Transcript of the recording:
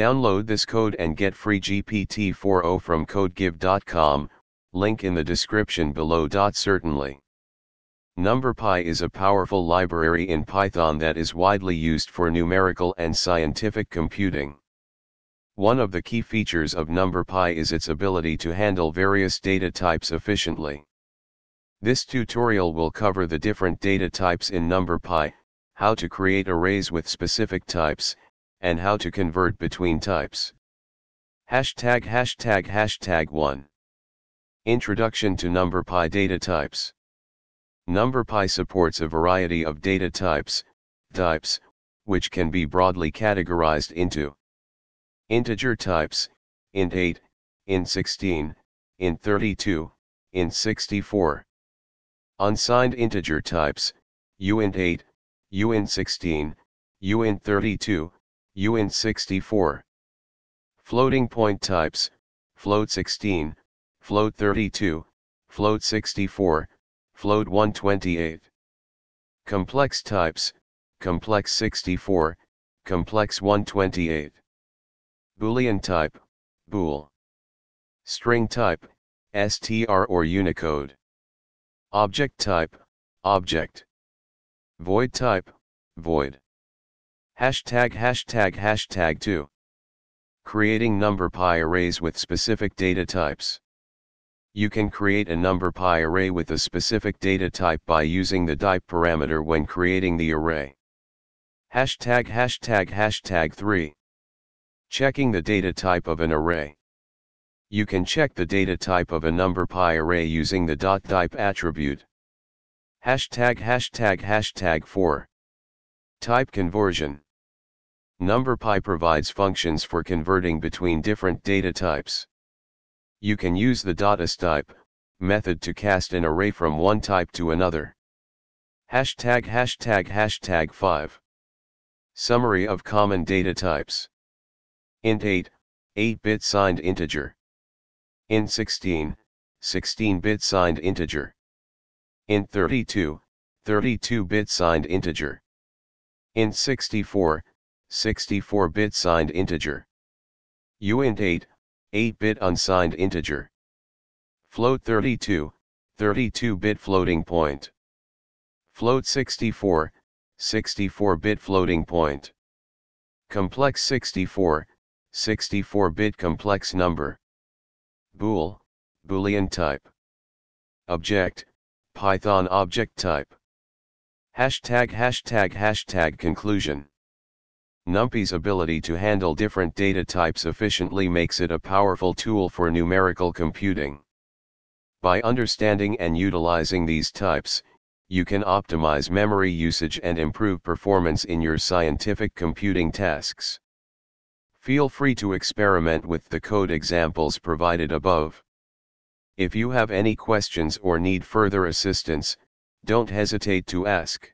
Download this code and get free GPT-4o from codegive.com, link in the description below. Certainly. NumPy is a powerful library in Python that is widely used for numerical and scientific computing. One of the key features of NumPy is its ability to handle various data types efficiently. This tutorial will cover the different data types in NumPy, how to create arrays with specific types, and how to convert between types. Hashtag hashtag hashtag 1 Introduction to NumPy data types NumPy supports a variety of data types, types, which can be broadly categorized into integer types, int8, int16, int32, int64. Unsigned integer types, uint8, uint16, uint32, uint64. Floating point types, float16, float32, float64, float 128. Complex types, complex 64, complex 128. Boolean type, bool. String type, str or Unicode. Object type, object. Void type, void. Hashtag hashtag hashtag 2. Creating NumPy arrays with specific data types. You can create a NumPy array with a specific data type by using the type parameter when creating the array. Hashtag hashtag hashtag 3. Checking the data type of an array. You can check the data type of a NumPy array using the dot .type attribute. Hashtag hashtag hashtag 4. Type conversion. NumPy provides functions for converting between different data types. You can use the .astype method to cast an array from one type to another. Hashtag hashtag hashtag 5. Summary of common data types. Int 8, 8-bit signed integer. Int 16, 16-bit signed integer. Int 32, 32-bit signed integer. Int 64, 64-bit signed integer. uint 8, 8-bit unsigned integer. Float 32, 32-bit floating point. Float 64, 64-bit floating point. Complex 64, 64-bit complex number. Bool, Boolean type. Object, Python object type. Hashtag hashtag hashtag conclusion. NumPy's ability to handle different data types efficiently makes it a powerful tool for numerical computing. By understanding and utilizing these types, you can optimize memory usage and improve performance in your scientific computing tasks. Feel free to experiment with the code examples provided above. If you have any questions or need further assistance, don't hesitate to ask.